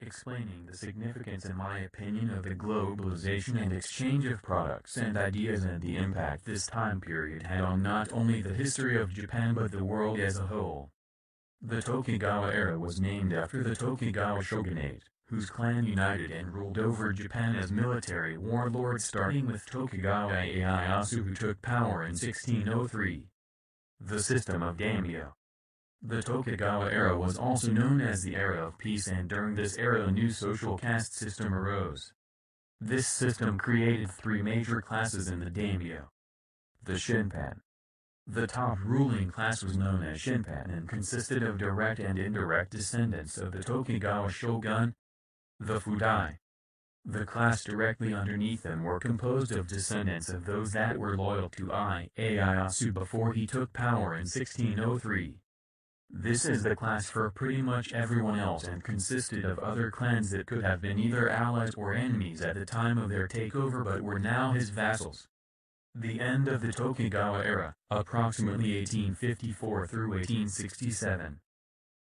explaining the significance in my opinion of the globalization and exchange of products and ideas and the impact this time period had on not only the history of Japan but the world as a whole. The Tokugawa era was named after the Tokugawa shogunate, whose clan united and ruled over Japan as military warlords starting with Tokugawa Ieyasu who took power in 1603. The system of daimyo. The Tokugawa era was also known as the era of peace and during this era a new social caste system arose. This system created three major classes in the daimyo. The Shinpan. The top ruling class was known as Shinpan and consisted of direct and indirect descendants of the Tokugawa shogun, the Fudai. The class directly underneath them were composed of descendants of those that were loyal to Ieyasu before he took power in 1603. This is the class for pretty much everyone else and consisted of other clans that could have been either allies or enemies at the time of their takeover but were now his vassals. The end of the Tokugawa era, approximately 1854 through 1867.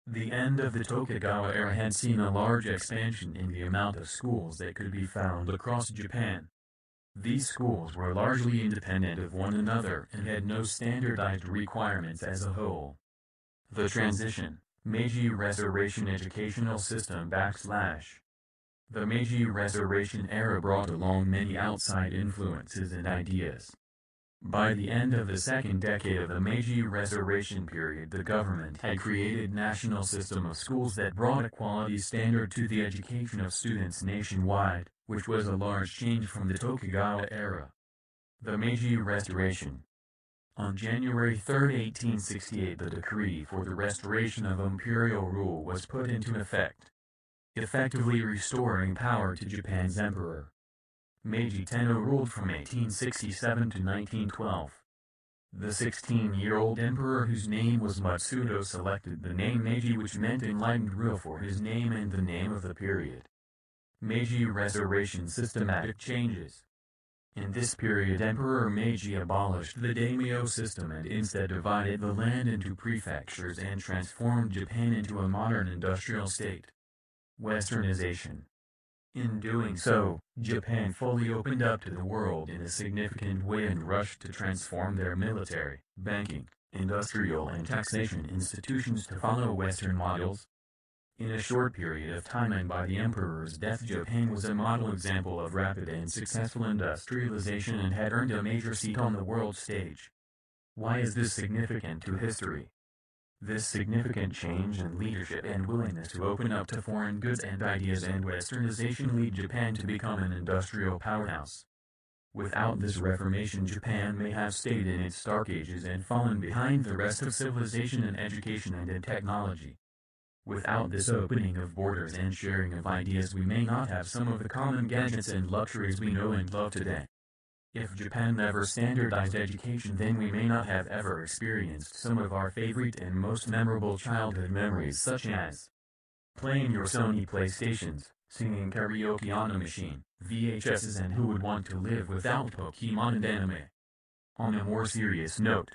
The end of the Tokugawa era had seen a large expansion in the amount of schools that could be found across Japan. These schools were largely independent of one another and had no standardized requirements as a whole. The Transition, Meiji Restoration Educational System backslash. The Meiji Restoration era brought along many outside influences and ideas. By the end of the second decade of the Meiji Restoration period the government had created national system of schools that brought a quality standard to the education of students nationwide, which was a large change from the Tokugawa era. The Meiji Restoration on January 3, 1868 the decree for the restoration of imperial rule was put into effect, effectively restoring power to Japan's emperor. Meiji Tenno ruled from 1867 to 1912. The 16-year-old emperor whose name was Matsudo selected the name Meiji which meant enlightened rule for his name and the name of the period. Meiji Restoration Systematic Changes in this period Emperor Meiji abolished the daimyo system and instead divided the land into prefectures and transformed Japan into a modern industrial state. Westernization In doing so, Japan fully opened up to the world in a significant way and rushed to transform their military, banking, industrial and taxation institutions to follow Western models, in a short period of time and by the emperor's death Japan was a model example of rapid and successful industrialization and had earned a major seat on the world stage. Why is this significant to history? This significant change in leadership and willingness to open up to foreign goods and ideas and westernization lead Japan to become an industrial powerhouse. Without this reformation Japan may have stayed in its dark ages and fallen behind the rest of civilization in education and in technology. Without this opening of borders and sharing of ideas we may not have some of the common gadgets and luxuries we know and love today. If Japan never standardized education then we may not have ever experienced some of our favorite and most memorable childhood memories such as playing your Sony PlayStations, singing karaoke on a machine, VHSs and who would want to live without Pokemon and anime. On a more serious note,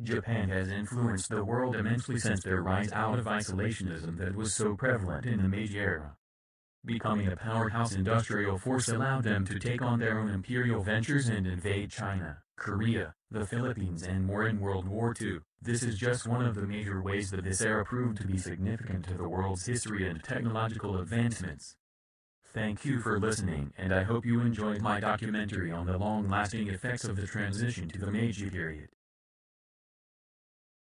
Japan has influenced the world immensely since their rise out of isolationism that was so prevalent in the Meiji era. Becoming a powerhouse industrial force allowed them to take on their own imperial ventures and invade China, Korea, the Philippines and more in World War II. This is just one of the major ways that this era proved to be significant to the world's history and technological advancements. Thank you for listening and I hope you enjoyed my documentary on the long-lasting effects of the transition to the Meiji period.